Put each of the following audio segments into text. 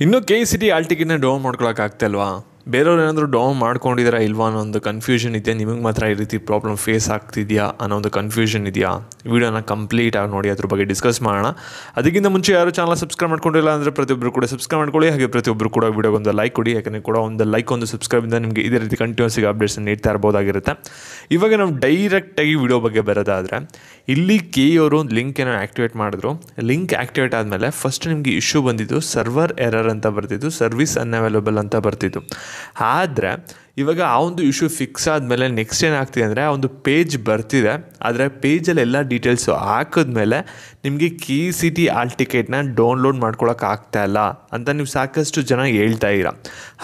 ಇನ್ನೂ K C T ಆಲ್ಟಿಗಿನ down ಮಾಡ್ಕೊಳಕ್ಕೆ ಆಗ್ತಾಯಿಲ್ವಾ ಬೇರೆಯವ್ರು ಏನಾದರೂ ಡೌನ್ ಮಾಡ್ಕೊಂಡಿದ್ದೀರಾ ಇಲ್ವಾ ಅನ್ನೋ ಒಂದು ಕನ್ಫ್ಯೂಷನ್ ಇದೆಯಾ ನಿಮಗೆ ಮಾತ್ರ ಈ ರೀತಿ ಪ್ರಾಬ್ಲಮ್ ಫೇಸ್ ಆಗ್ತಿದೆಯಾ ಅನ್ನೋ ಒಂದು ಕನ್ಫ್ಯೂಷನ್ ಇದೆಯಾ? ವಿಡಿಯೋನ ಕಂಪ್ಲೀಟ್ ಆಗಿ ನೋಡಿ, ಅದ್ರ ಬಗ್ಗೆ ಡಿಸ್ಕಸ್ ಮಾಡೋಣ. ಅದಕ್ಕಿಂತ ಮುಂಚೆ ಯಾರು ಚಾನಲ್ ಸಬ್ಸ್ಕ್ರೈಬ್ ಮಾಡ್ಕೊಂಡಿಲ್ಲ ಅಂದರೆ ಪ್ರತಿಯೊಬ್ಬರು ಕೂಡ ಸಬ್ಸ್ಕ್ರೈಬ್ ಮಾಡ್ಕೊಳ್ಳಿ. ಹಾಗೆ ಪ್ರತಿಯೊಬ್ಬರು ಕೂಡ ವೀಡಿಯೋಗೆ ಒಂದು ಲೈಕ್ ಕೊಡಿ. ಯಾಕಂದರೆ ಕೂಡ ಒಂದು ಲೈಕ್ ಒಂದು ಸಬ್ಸ್ಕ್ರೈಬಿಂದ ನಿಮಗೆ ಇದೇ ರೀತಿ ಕಂಟಿನ್ಯೂಸ್ ಆಗಿ ಅಪ್ಡೇಟ್ಸ್ ನೀಡ್ತಾ ಇರ್ಬೋದಾಗಿರುತ್ತೆ. ಇವಾಗ ನಾವು ಡೈರೆಕ್ಟಾಗಿ ವಿಡಿಯೋ ಬಗ್ಗೆ ಬರೋದಾದರೆ, ಇಲ್ಲಿ ಕೆ ಅವರು ಒಂದು ಲಿಂಕ್ ಏನೋ ಆ್ಯಕ್ಟಿವೇಟ್ ಮಾಡಿದ್ರು. ಲಿಂಕ್ ಆ್ಯಕ್ಟಿವೇಟ್ ಆದಮೇಲೆ ಫಸ್ಟ್ ನಿಮಗೆ ಇಶ್ಯೂ ಬಂದಿದ್ದು ಸರ್ವರ್ ಎರರ್ ಅಂತ ಬರ್ತಿದ್ದು ಸರ್ವಿಸ್ ಅನ್ಅವೈಲಬಲ್ ಅಂತ ಬರ್ತಿದ್ದು ಆದರೆ ಇವಾಗ ಆ ಒಂದು ಇಶ್ಯೂ ಫಿಕ್ಸ್ ಆದಮೇಲೆ ನೆಕ್ಸ್ಟ್ ಏನಾಗ್ತಿದೆ ಅಂದರೆ ಆ ಒಂದು ಪೇಜ್ ಬರ್ತಿದೆ. ಆದರೆ ಪೇಜಲ್ಲಿ ಎಲ್ಲ ಡೀಟೇಲ್ಸು ಹಾಕಿದ್ಮೇಲೆ ನಿಮಗೆ ಕೀ ಸಿ ಟಿ ಆಲ್ ಟಿಕೆಟ್ನ ಡೌನ್ಲೋಡ್ ಮಾಡ್ಕೊಳಕ್ಕೆ ಇಲ್ಲ ಅಂತ ನೀವು ಸಾಕಷ್ಟು ಜನ ಹೇಳ್ತಾ ಇರ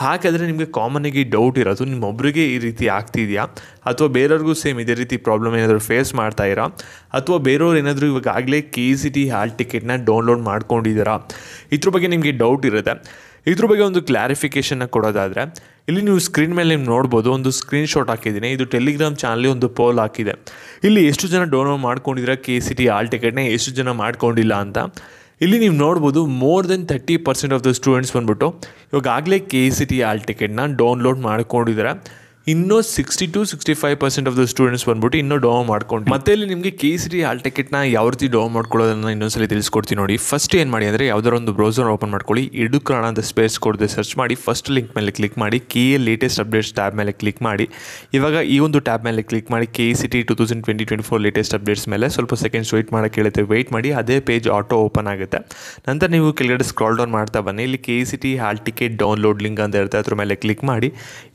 ಹಾಗಾದರೆ ನಿಮಗೆ ಕಾಮನಾಗಿ ಡೌಟ್ ಇರೋದು ನಿಮ್ಮೊಬ್ಬರಿಗೆ ಈ ರೀತಿ ಆಗ್ತಿದೆಯಾ? ಅಥವಾ ಬೇರೆಯವ್ರಿಗೂ ಸೇಮ್ ಇದೇ ರೀತಿ ಪ್ರಾಬ್ಲಮ್ ಏನಾದರೂ ಫೇಸ್ ಮಾಡ್ತಾ ಇರಾ ಅಥವಾ ಬೇರೆಯವ್ರು ಏನಾದರೂ ಇವಾಗ ಆಗಲೇ ಕೆ ಸಿ ಟಿ ಹಾಲ್ ಟಿಕೆಟ್ನ ಡೌನ್ಲೋಡ್ ಮಾಡ್ಕೊಂಡಿದ್ದೀರಾ? ಇದ್ರ ಬಗ್ಗೆ ನಿಮಗೆ ಡೌಟ್ ಇರುತ್ತೆ. ಇದ್ರ ಬಗ್ಗೆ ಒಂದು ಕ್ಲಾರಿಫಿಕೇಷನ್ನ ಕೊಡೋದಾದರೆ, ಇಲ್ಲಿ ನೀವು ಸ್ಕ್ರೀನ್ ಮೇಲೆ ನೀವು ನೋಡ್ಬೋದು, ಒಂದು ಸ್ಕ್ರೀನ್ ಶಾಟ್ ಹಾಕಿದ್ದೀನಿ. ಇದು ಟೆಲಿಗ್ರಾಮ್ ಚಾನಲ್ ಒಂದು ಪೋಲ್ ಹಾಕಿದೆ. ಇಲ್ಲಿ ಎಷ್ಟು ಜನ ಡೌನ್ಲೋಡ್ ಮಾಡ್ಕೊಂಡಿದ್ರೆ ಕೆ ಸಿ ಟಿ ಆಲ್ ಟಿಕೆಟ್ನ ಎಷ್ಟು ಜನ ಮಾಡ್ಕೊಂಡಿಲ್ಲ ಅಂತ. ಇಲ್ಲಿ ನೀವು ನೋಡ್ಬೋದು more than thirty percent of the students ಬಂದ್ಬಿಟ್ಟು ಇವಾಗಾಗಲೇ ಕೆ ಸಿ ಟಿ ಆಲ್ ಟಿಕೆಟ್ನ ಡೌನ್ಲೋಡ್ ಮಾಡ್ಕೊಂಡಿದ್ದಾರೆ. ಇನ್ನೂ sixty to sixty five percent of the students ಬಂದ್ಬಿಟ್ಟು ಇನ್ನೂ ಡೌನ್ ಮಾಡ್ಕೊಂಡು ಮತ್ತೆ ಇಲ್ಲಿ ನಿಮಗೆ ಕೆ ಸಿ ಟಿ ಹಾಲ್ ಟಿಕೆಟ್ನ ಯಾವ ರೀತಿ ಡೌನ್ ಮಾಡ್ಕೊಳ್ಳೋದನ್ನ ಇನ್ನೊಂದ್ಸಲಿ ತಿಳಿಸ್ಕೊಡ್ತೀನಿ ನೋಡಿ. ಫಸ್ಟ್ ಏನು ಮಾಡಿ ಅಂದರೆ ಯಾವ್ದಾರ ಒಂದು ಬ್ರೌಸರ್ ಓಪನ್ ಮಾಡ್ಕೊಳ್ಳಿ ಎಡುಕ್ರಾಣ ಅಂತ ಸ್ಪೇಸ್ ಕೊಡದೆ ಸರ್ಚ್ ಮಾಡಿ ಫಸ್ಟ್ ಲಿಂಕ್ ಮೇಲೆ ಕ್ಲಿಕ್ ಮಾಡಿ K A latest updates tab ಮೇಲೆ ಕ್ಲಿಕ್ ಮಾಡಿ. ಇವಾಗ ಈ ಒಂದು ಟ್ಯಾಬ್ ಮೇಲೆ ಕ್ಲಿಕ್ ಮಾಡಿ K C T two thousand twenty twenty four latest updates ಮೇಲೆ ಸ್ವಲ್ಪ ಸೆಕೆಂಡ್ಸ್ ವೆಯ್ಟ್ ಮಾಡೋಕ್ಕೆ ಹೇಳುತ್ತೆ. ವೆಯ್ಟ್ ಮಾಡಿ ಅದೇ ಪೇಜ್ ಆಟೋ ಓಪನ್ ಆಗುತ್ತೆ. ನಂತರ ನೀವು ಕೆಳಗಡೆ ಸ್ಕ್ರಾಲ್ ಡೌನ್ ಮಾಡ್ತಾ ಬನ್ನಿ. ಇಲ್ಲಿ K C T hall ticket download link ಅಂತ ಇರುತ್ತೆ. ಅದ್ರ ಮೇಲೆ ಕ್ಲಿಕ್ ಮಾಡಿ.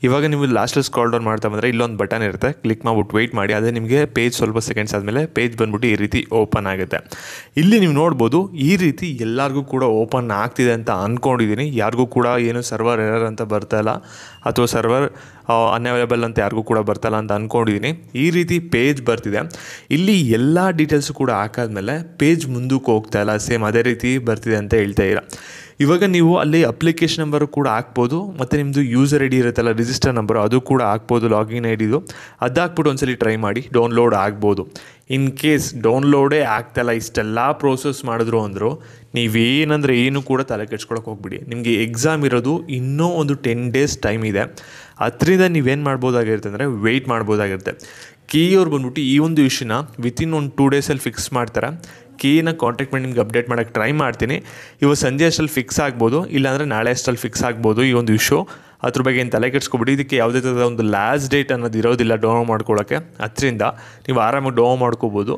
ಇವಾಗ ನೀವು ಲಾಸ್ಟಲ್ಲಿ ಸ್ಕ್ರಾಲ್ ಡೌನ್ ಮಾಡ್ತಾ ಬಂದರೆ ಇಲ್ಲೊಂದು ಬಟನ್ ಇರುತ್ತೆ. ಕ್ಲಿಕ್ ಮಾಡ್ಬಿಟ್ಟು ವೆಯ್ಟ್ ಮಾಡಿ. ಅದೇ ನಿಮಗೆ ಪೇಜ್ ಸ್ವಲ್ಪ ಸೆಕೆಂಡ್ಸ್ ಆದಮೇಲೆ ಪೇಜ್ ಬಂದ್ಬಿಟ್ಟು ಈ ರೀತಿ ಓಪನ್ ಆಗುತ್ತೆ. ಇಲ್ಲಿ ನೀವು ನೋಡ್ಬೋದು ಈ ರೀತಿ ಎಲ್ಲರಿಗೂ ಕೂಡ ಓಪನ್ ಆಗ್ತಿದೆ ಅಂತ ಅಂದ್ಕೊಂಡಿದ್ದೀನಿ ಯಾರಿಗೂ ಕೂಡ ಏನು ಸರ್ವರ್ ಎರರ್ ಅಂತ ಬರ್ತಾ ಇಲ್ಲ. ಅಥವಾ ಸರ್ವರ್ ಅನ್ಅವೈಲೇಬಲ್ ಅಂತ ಯಾರಿಗೂ ಕೂಡ ಬರ್ತಲ್ಲ ಅಂತ ಅಂದ್ಕೊಂಡಿದ್ದೀನಿ ಈ ರೀತಿ ಪೇಜ್ ಬರ್ತಿದೆ. ಇಲ್ಲಿ ಎಲ್ಲ ಡೀಟೇಲ್ಸು ಕೂಡ ಹಾಕಾದ್ಮೇಲೆ ಪೇಜ್ ಮುಂದಕ್ಕೆ ಹೋಗ್ತಾ ಇಲ್ಲ. ಸೇಮ್ ಅದೇ ರೀತಿ ಬರ್ತಿದೆ ಅಂತ ಹೇಳ್ತಾ ಇರ ಇವಾಗ ನೀವು ಅಲ್ಲಿ ಅಪ್ಲಿಕೇಶನ್ ನಂಬರು ಕೂಡ ಹಾಕ್ಬೋದು, ಮತ್ತು ನಿಮ್ಮದು ಯೂಸರ್ ಐ ಡಿ ಇರುತ್ತಲ್ಲ ರಿಜಿಸ್ಟರ್ ನಂಬರು ಅದು ಕೂಡ ಹಾಕ್ಬೋದು ಲಾಗಿನ್ ಐ ಡಿದು ಅದು ಹಾಕ್ಬಿಟ್ಟು ಒಂದ್ಸಲಿ ಟ್ರೈ ಮಾಡಿ ಡೌನ್ಲೋಡ್ ಆಗ್ಬೋದು. ಇನ್ ಕೇಸ್ ಡೌನ್ಲೋಡೇ ಆಗ್ತಲ್ಲ, ಇಷ್ಟೆಲ್ಲ ಪ್ರೋಸೆಸ್ ಮಾಡಿದ್ರು ಅಂದರು, ನೀವೇನಂದರೆ ಏನು ಕೂಡ ತಲೆ ಕೆಡ್ಸ್ಕೊಳಕ್ಕೆ ಹೋಗ್ಬಿಡಿ. ನಿಮಗೆ ಎಕ್ಸಾಮ್ ಇರೋದು ಇನ್ನೂ ಒಂದು ಟೆನ್ ಡೇಸ್ ಟೈಮ್ ಇದೆ. ಅದರಿಂದ ನೀವೇನು ಮಾಡ್ಬೋದಾಗಿರುತ್ತೆ ಅಂದರೆ ವೆಯ್ಟ್ ಮಾಡ್ಬೋದಾಗಿರುತ್ತೆ. ಕೀಯವ್ರು ಬಂದ್ಬಿಟ್ಟು ಈ ಒಂದು ಇಶ್ಯೂನ ವಿತಿನ್ ಒಂದು ಟೂ ಡೇಸಲ್ಲಿ ಫಿಕ್ಸ್ ಮಾಡ್ತಾರೆ. ಕೀನ ಕಾಂಟ್ಯಾಕ್ಟ್ ಮಾಡಿ ನಿಮ್ಗೆ ಅಪ್ಡೇಟ್ ಮಾಡೋಕ್ಕೆ ಟ್ರೈ ಮಾಡ್ತೀನಿ. ಇವತ್ತು ಸಂಜೆ ಅಷ್ಟಲ್ಲಿ ಫಿಕ್ಸ್ ಆಗ್ಬೋದು, ಇಲ್ಲಾಂದರೆ ನಾಳೆ ಅಷ್ಟರಲ್ಲಿ ಫಿಕ್ಸ್ ಆಗ್ಬೋದು ಈ ಒಂದು ಇಶ್ಯೂ ಅದ್ರ ಬಗ್ಗೆ ಏನು ತಲೆ ಕೆಡ್ಸ್ಕೊಬಿಡಿ. ಇದಕ್ಕೆ ಯಾವುದೇ ಥರದ ಒಂದು ಲಾಸ್ಟ್ ಡೇಟ್ ಅನ್ನೋದು ಇರೋದಿಲ್ಲ ಡೌನ್ಲೋಡ್ ಮಾಡ್ಕೊಳ್ಳೋಕ್ಕೆ ಅದರಿಂದ ನೀವು ಆರಾಮಾಗಿ ಡೌನ್ ಮಾಡ್ಕೋಬೋದು.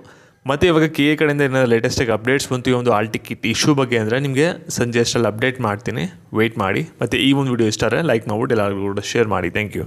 ಮತ್ತು ಇವಾಗ ಕೆ ಎ ಕಡೆಯಿಂದ ಏನಾದರೂ ಲೇಟೆಸ್ಟಾಗಿ ಅಪ್ಡೇಟ್ಸ್ ಬಂತು ಈ ಒಂದು ಆಲ್ ಟಿಕೆಟ್ ಇಶ್ಯೂ ಬಗ್ಗೆ ಅಂದರೆ ನಿಮಗೆ ಸಂಜೆ ಅಷ್ಟರಲ್ಲಿ ಅಪ್ಡೇಟ್ ಮಾಡ್ತೀನಿ. ವೆಯ್ಟ್ ಮಾಡಿ. ಮತ್ತು ಈ ಒಂದು ವಿಡಿಯೋ ಇಷ್ಟ ಲೈಕ್ ಮಾಡ್ಬಿಟ್ಟು ಎಲ್ಲರಿಗೂ ಕೂಡ ಶೇರ್ ಮಾಡಿ. Thank you